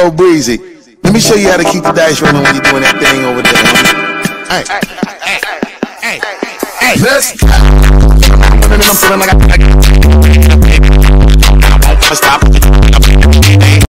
yo, Breezy, let me show you how to keep the dice rolling when you're doing that thing over there. Hey, hey, hey, hey, let's go.